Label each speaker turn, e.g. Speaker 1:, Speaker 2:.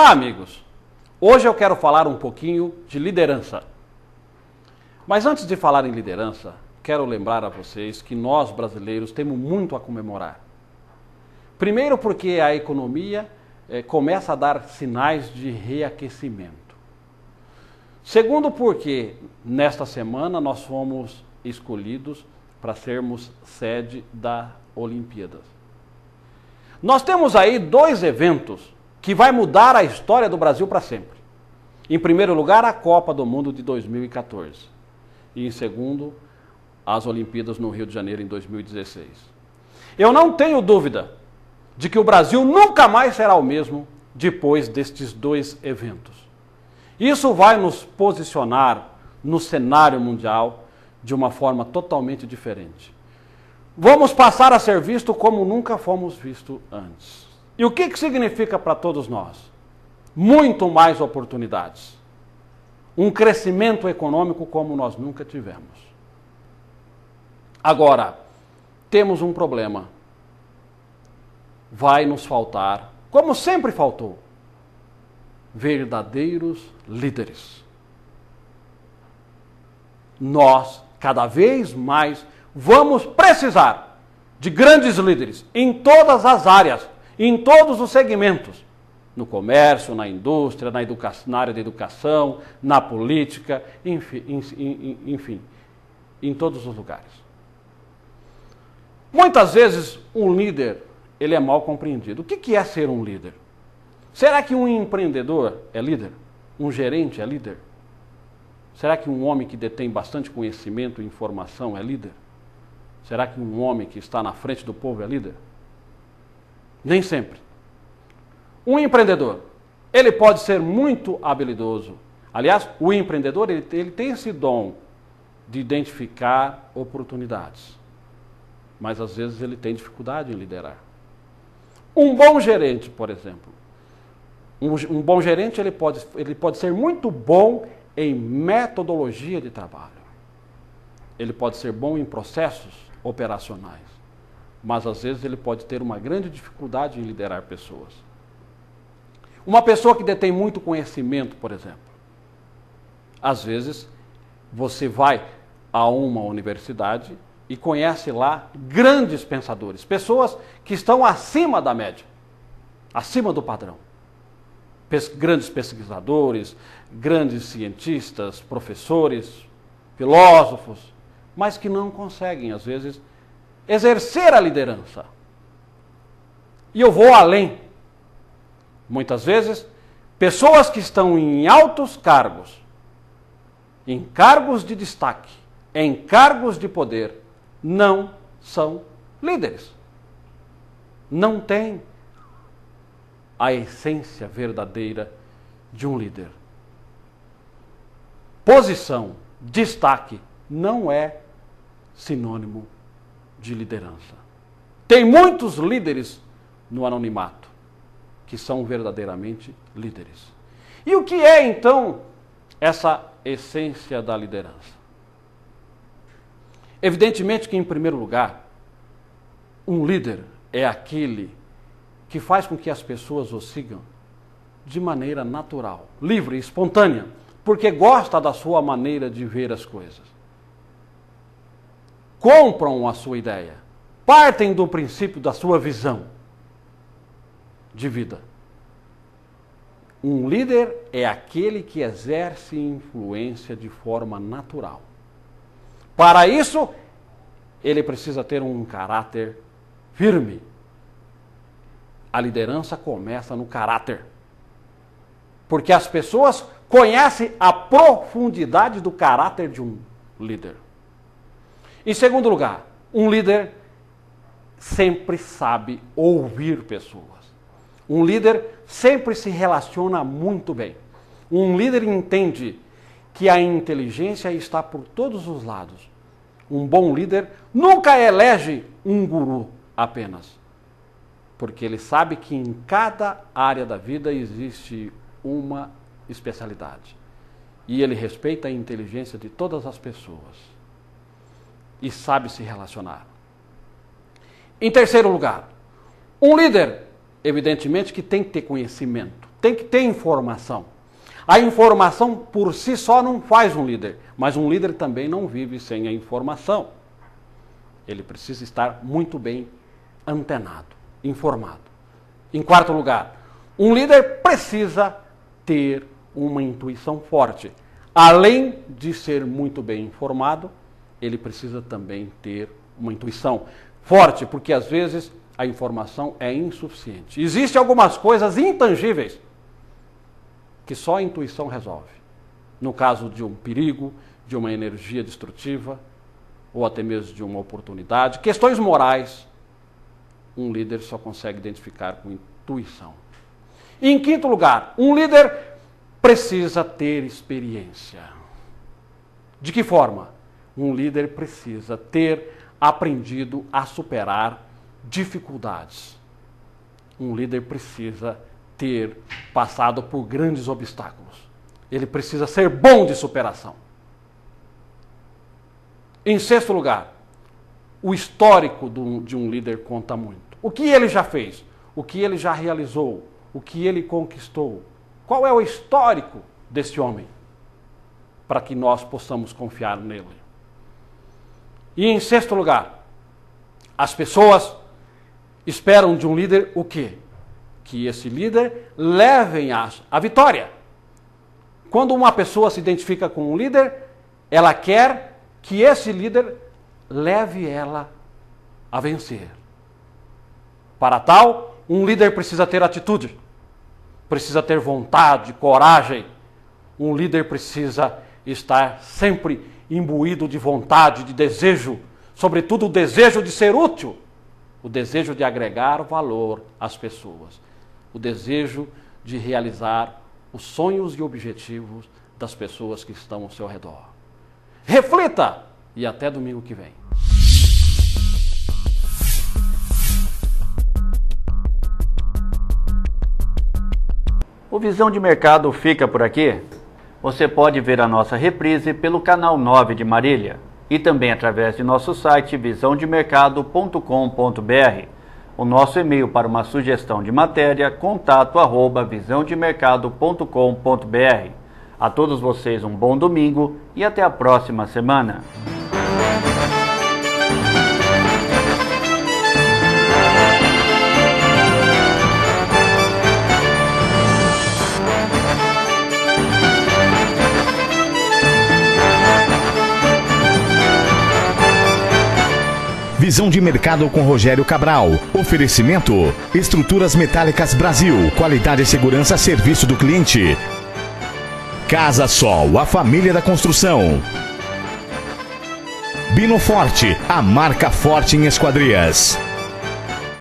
Speaker 1: Olá, amigos! Hoje eu quero falar um pouquinho de liderança. Mas antes de falar em liderança, quero lembrar a vocês que nós brasileiros temos muito a comemorar. Primeiro, porque a economia eh, começa a dar sinais de reaquecimento. Segundo, porque nesta semana nós fomos escolhidos para sermos sede da Olimpíadas. Nós temos aí dois eventos que vai mudar a história do Brasil para sempre. Em primeiro lugar, a Copa do Mundo de 2014. E em segundo, as Olimpíadas no Rio de Janeiro em 2016. Eu não tenho dúvida de que o Brasil nunca mais será o mesmo depois destes dois eventos. Isso vai nos posicionar no cenário mundial de uma forma totalmente diferente. Vamos passar a ser visto como nunca fomos vistos antes. E o que, que significa para todos nós? Muito mais oportunidades. Um crescimento econômico como nós nunca tivemos. Agora, temos um problema. Vai nos faltar, como sempre faltou, verdadeiros líderes. Nós, cada vez mais, vamos precisar de grandes líderes em todas as áreas em todos os segmentos. No comércio, na indústria, na, educação, na área da educação, na política, enfim, enfim, em todos os lugares. Muitas vezes um líder ele é mal compreendido. O que é ser um líder? Será que um empreendedor é líder? Um gerente é líder? Será que um homem que detém bastante conhecimento e informação é líder? Será que um homem que está na frente do povo é líder? Nem sempre. Um empreendedor, ele pode ser muito habilidoso. Aliás, o empreendedor ele, ele tem esse dom de identificar oportunidades. Mas às vezes ele tem dificuldade em liderar. Um bom gerente, por exemplo. Um, um bom gerente ele pode, ele pode ser muito bom em metodologia de trabalho. Ele pode ser bom em processos operacionais mas às vezes ele pode ter uma grande dificuldade em liderar pessoas. Uma pessoa que detém muito conhecimento, por exemplo, às vezes você vai a uma universidade e conhece lá grandes pensadores, pessoas que estão acima da média, acima do padrão. Pes grandes pesquisadores, grandes cientistas, professores, filósofos, mas que não conseguem, às vezes, exercer a liderança. E eu vou além. Muitas vezes, pessoas que estão em altos cargos, em cargos de destaque, em cargos de poder, não são líderes. Não têm a essência verdadeira de um líder. Posição, destaque, não é sinônimo de liderança. Tem muitos líderes no anonimato que são verdadeiramente líderes. E o que é então essa essência da liderança? Evidentemente que, em primeiro lugar, um líder é aquele que faz com que as pessoas o sigam de maneira natural, livre, espontânea, porque gosta da sua maneira de ver as coisas compram a sua ideia, partem do princípio da sua visão de vida. Um líder é aquele que exerce influência de forma natural. Para isso, ele precisa ter um caráter firme. A liderança começa no caráter. Porque as pessoas conhecem a profundidade do caráter de um líder. Em segundo lugar, um líder sempre sabe ouvir pessoas. Um líder sempre se relaciona muito bem. Um líder entende que a inteligência está por todos os lados. Um bom líder nunca elege um guru apenas, porque ele sabe que em cada área da vida existe uma especialidade. E ele respeita a inteligência de todas as pessoas e sabe se relacionar. Em terceiro lugar, um líder, evidentemente, que tem que ter conhecimento. tem que ter informação. A informação por si só não faz um líder, mas um líder também não vive sem a informação. Ele precisa estar muito bem antenado, informado. Em quarto lugar, um líder precisa ter uma intuição forte. Além de ser muito bem informado, ele precisa também ter uma intuição forte, porque às vezes a informação é insuficiente. Existem algumas coisas intangíveis que só a intuição resolve. No caso de um perigo, de uma energia destrutiva, ou até mesmo de uma oportunidade, questões morais, um líder só consegue identificar com intuição. Em quinto lugar, um líder precisa ter experiência. De que forma? Um líder precisa ter aprendido a superar dificuldades. Um líder precisa ter passado por grandes obstáculos. Ele precisa ser bom de superação. Em sexto lugar, o histórico de um líder conta muito. O que ele já fez? O que ele já realizou? O que ele conquistou? Qual é o histórico desse homem? Para que nós possamos confiar nele. E em sexto lugar, as pessoas esperam de um líder o quê? Que esse líder leve a, a vitória. Quando uma pessoa se identifica com um líder, ela quer que esse líder leve ela a vencer. Para tal, um líder precisa ter atitude, precisa ter vontade, coragem. Um líder precisa estar sempre imbuído de vontade, de desejo, sobretudo o desejo de ser útil, o desejo de agregar valor às pessoas, o desejo de realizar os sonhos e objetivos das pessoas que estão ao seu redor. Reflita e até domingo que vem.
Speaker 2: O Visão de Mercado fica por aqui. Você pode ver a nossa reprise pelo canal 9 de Marília e também através de nosso site visãodemercado.com.br. O nosso e-mail para uma sugestão de matéria, contato arroba visãodemercado.com.br. A todos vocês um bom domingo e até a próxima semana.
Speaker 3: Visão de mercado com Rogério Cabral. Oferecimento: Estruturas Metálicas Brasil. Qualidade e segurança a serviço do cliente. Casa Sol, a família da construção. Bino Forte, a marca forte em esquadrias.